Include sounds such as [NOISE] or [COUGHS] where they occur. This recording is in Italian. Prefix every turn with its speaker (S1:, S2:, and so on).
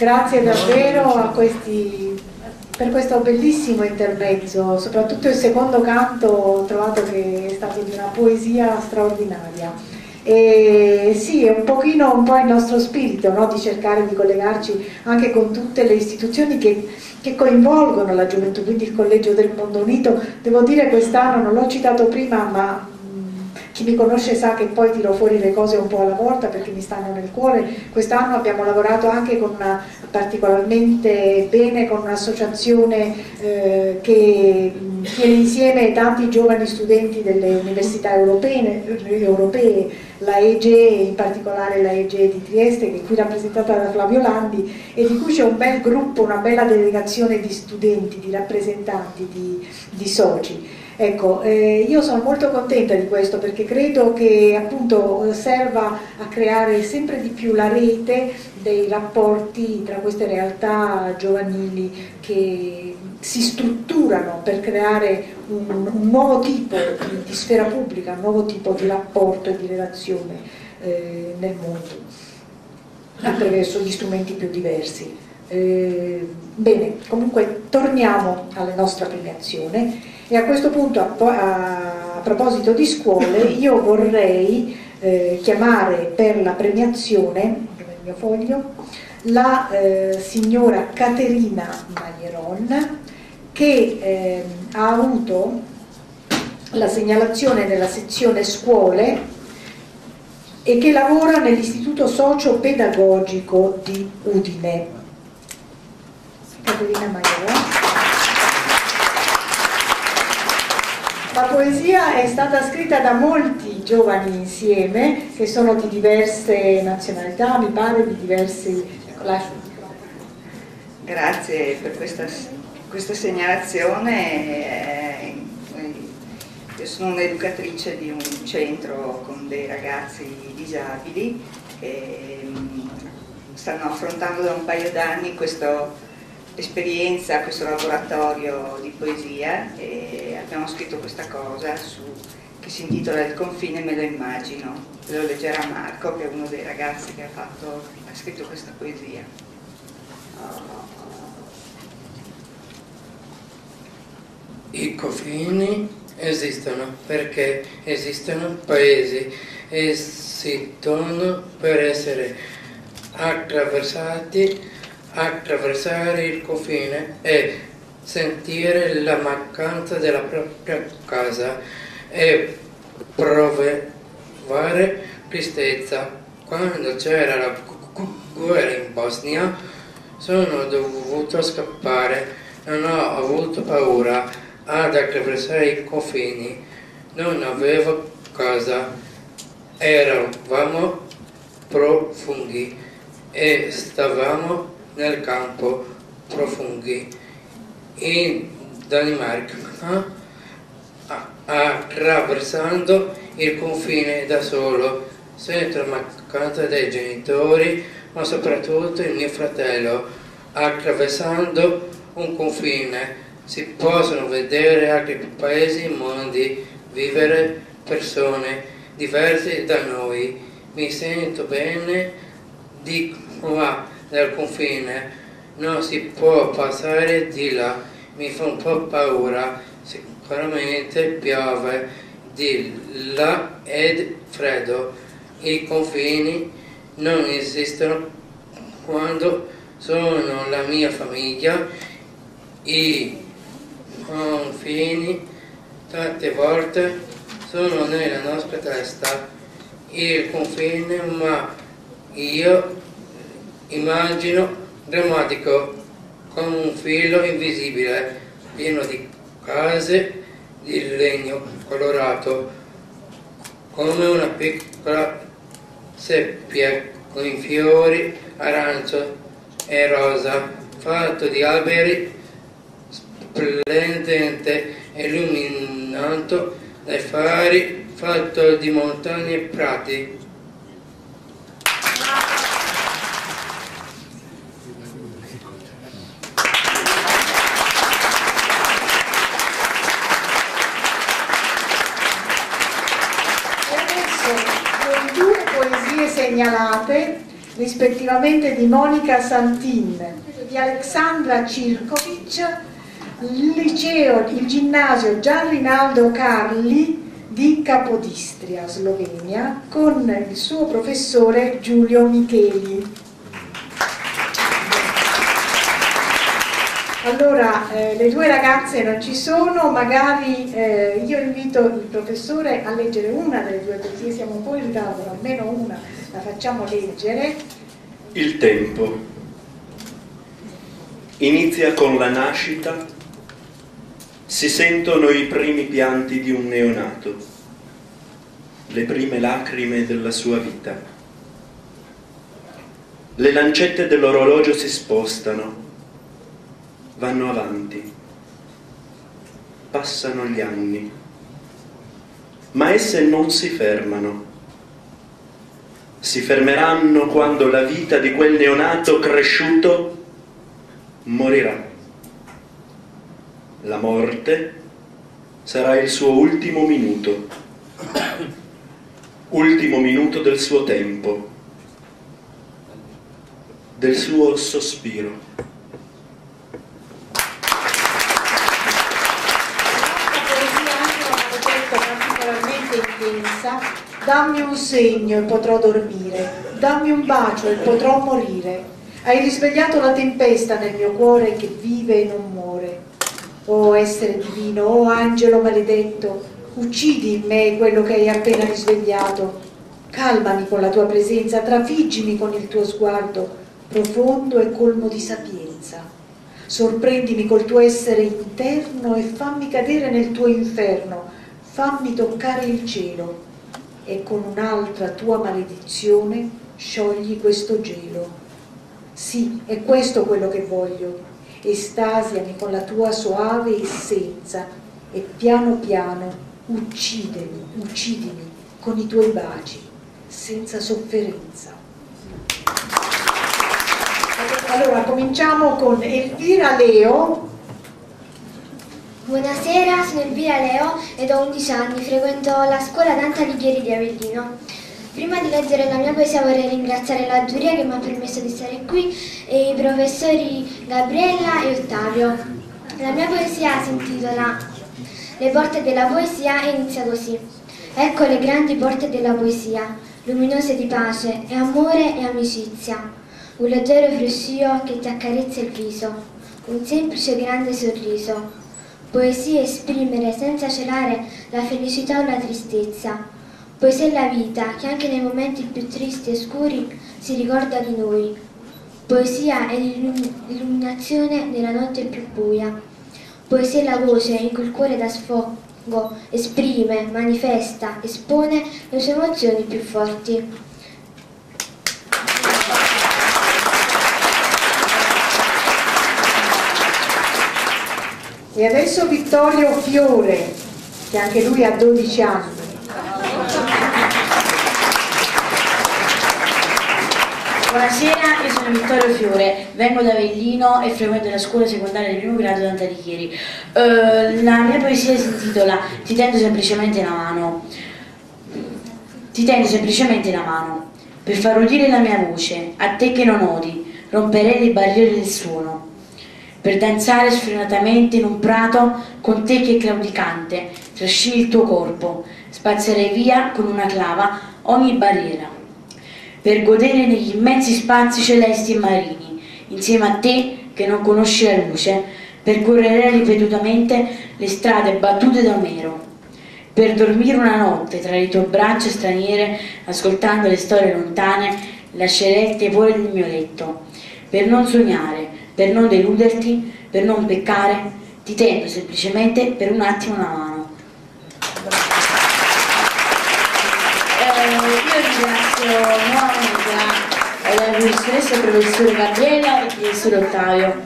S1: Grazie davvero questi, per questo bellissimo intermezzo, soprattutto il secondo canto ho trovato che è stato di una poesia straordinaria. E sì, è un pochino un po' il nostro spirito no? di cercare di collegarci anche con tutte le istituzioni che, che, coinvolgono la gioventù, quindi il Collegio del Mondo Unito. Devo dire quest'anno, non l'ho citato prima, ma chi mi conosce sa che poi tiro fuori le cose un po' alla volta perché mi stanno nel cuore. Quest'anno abbiamo lavorato anche una, particolarmente bene con un'associazione eh, che tiene insieme tanti giovani studenti delle università europee, europee, la EGE, in particolare la EGE di Trieste, che è qui rappresentata da Flavio Landi, e di cui c'è un bel gruppo, una bella delegazione di studenti, di rappresentanti, di, di soci. Ecco, eh, io sono molto contenta di questo perché credo che appunto serva a creare sempre di più la rete dei rapporti tra queste realtà giovanili che si strutturano per creare un, un nuovo tipo di, di, sfera pubblica, un nuovo tipo di rapporto e di relazione eh, nel mondo attraverso gli strumenti più diversi. Eh, bene, comunque torniamo alla nostra premiazione e a questo punto, a, a, proposito di scuole, [COUGHS] io vorrei eh, chiamare per la premiazione, dove il mio foglio, la eh, signora Caterina Magneron che eh, ha avuto la segnalazione nella sezione scuole e che lavora nell'istituto socio-pedagogico di Udine. Caterina Magneron. La poesia è stata scritta da molti giovani insieme che sono di diverse nazionalità, mi pare di diversi...
S2: Grazie per questa, questa segnalazione. Io sono un'educatrice di un centro con dei ragazzi disabili che mm, stanno affrontando da un paio d'anni questo esperienza, questo laboratorio di poesia abbiamo scritto questa cosa su, che si intitola Il confine me lo immagino, lo leggerà Marco che è uno dei ragazzi che ha, fatto, ha scritto questa poesia.
S3: I confini esistono perché esistono paesi, esistono per essere attraversati attraversare il confine e sentire la mancanza della propria casa e provare tristezza. Quando c'era la guerra in Bosnia sono dovuto scappare, non ho avuto paura. Ad attraversare i confini, non avevo casa, eravamo profondi e stavamo nel campo profondi in Danimarca attraversando il confine da solo. Senza mancanza dei genitori ma soprattutto il mio fratello. Attraversando un confine si possono vedere altri paesi mondi vivere persone diverse da noi. Mi sento bene? Di qua nel confine, non si può passare di là, mi fa un po' paura, sicuramente piove di là ed freddo, i confini non esistono. Quando sono la mia famiglia, i confini tante volte sono nella nostra testa, il confine ma io Immagino drammatico come un filo invisibile pieno di case di legno colorato come una piccola seppia con fiori arancio e rosa fatto di alberi splendente illuminato dai fari fatto di montagne e prati
S1: segnalate rispettivamente di Monica Santin, di Alexandra Cirkovic, il liceo, il ginnasio Gian Rinaldo Carli di Capodistria, Slovenia, con il suo professore Giulio Micheli. Allora, eh, le due ragazze non ci sono, magari eh, io invito il professore a leggere una delle due poesie, siamo un po' in ritardo, almeno una la facciamo leggere.
S4: Il tempo inizia con la nascita, si sentono i primi pianti di un neonato, le prime lacrime della sua vita. Le lancette dell'orologio si spostano vanno avanti, passano gli anni, ma esse non si fermano. Si fermeranno quando la vita di quel neonato cresciuto morirà. La morte sarà il suo ultimo minuto, ultimo minuto del suo tempo, del suo sospiro.
S1: Pensa, dammi un segno e potrò dormire, dammi un bacio e potrò morire. Hai risvegliato la tempesta nel mio cuore che vive e non muore. O oh, essere divino, o oh, angelo maledetto, uccidi in me quello che hai appena risvegliato. Calmami con la tua presenza, trafiggimi con il tuo sguardo, profondo e colmo di sapienza. Sorprendimi col tuo essere interno e fammi cadere nel tuo inferno fammi toccare il cielo e con un'altra tua maledizione sciogli questo gelo. Sì, è questo quello che voglio. Estasiami con la tua soave essenza e piano piano uccidimi, uccidimi con i tuoi baci, senza sofferenza. Allora, cominciamo con Elvira Leo,
S5: Buonasera, sono Elvira Leo ed ho 11 anni, frequento la scuola Dante Alighieri di Avellino. Prima di leggere la mia poesia vorrei ringraziare la giuria che mi ha permesso di stare qui e i professori Gabriella e Ottavio. La mia poesia si intitola Le porte della poesia e inizia così. Ecco le grandi porte della poesia, luminose di pace e amore e amicizia. Un leggero fruscio che ti accarezza il viso, un semplice grande sorriso Poesia esprimere senza celare la felicità o la tristezza. Poesia è la vita che anche nei momenti più tristi e scuri si ricorda di noi. Poesia è l'illuminazione nella notte più buia. Poesia è la voce in cui il cuore da sfogo esprime, manifesta, espone le sue emozioni più forti.
S1: E adesso Vittorio Fiore, che anche lui ha 12 anni.
S6: Buonasera, io sono Vittorio Fiore, vengo da Avellino e frequento la scuola secondaria di primo grado Dante Alighieri. Uh, la mia poesia si intitola Ti tendo semplicemente la mano. Ti tendo semplicemente la mano per far udire la mia voce, a te che non odi, romperei le barriere del suono per danzare sfrenatamente in un prato con te che claudicante trascini il tuo corpo, spazzerai via con una clava ogni barriera, per godere negli immensi spazi celesti e marini, insieme a te che non conosci la luce, percorrerei ripetutamente le strade battute da Omero, per dormire una notte tra le tue braccia straniere, ascoltando le storie lontane, lascerei il tepore del mio letto, per non sognare, per non deluderti, per non peccare, ti tendo semplicemente per un attimo una mano. Eh, io ringrazio nuovamente la, professoressa professore Gabriella e il professore Ottavio.